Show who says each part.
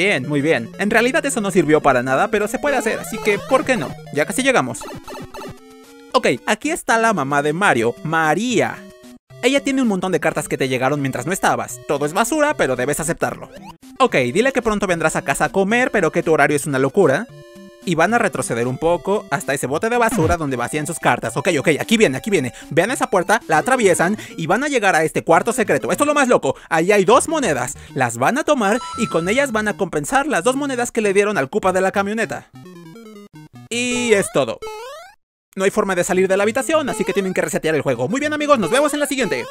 Speaker 1: Bien, muy bien. En realidad eso no sirvió para nada, pero se puede hacer, así que ¿por qué no? Ya casi llegamos. Ok, aquí está la mamá de Mario, María. Ella tiene un montón de cartas que te llegaron mientras no estabas. Todo es basura, pero debes aceptarlo. Ok, dile que pronto vendrás a casa a comer, pero que tu horario es una locura. Y van a retroceder un poco hasta ese bote de basura donde vacían sus cartas. Ok, ok, aquí viene, aquí viene. Vean esa puerta, la atraviesan y van a llegar a este cuarto secreto. Esto es lo más loco. Ahí hay dos monedas. Las van a tomar y con ellas van a compensar las dos monedas que le dieron al cupa de la camioneta. Y es todo. No hay forma de salir de la habitación, así que tienen que resetear el juego. Muy bien amigos, nos vemos en la siguiente.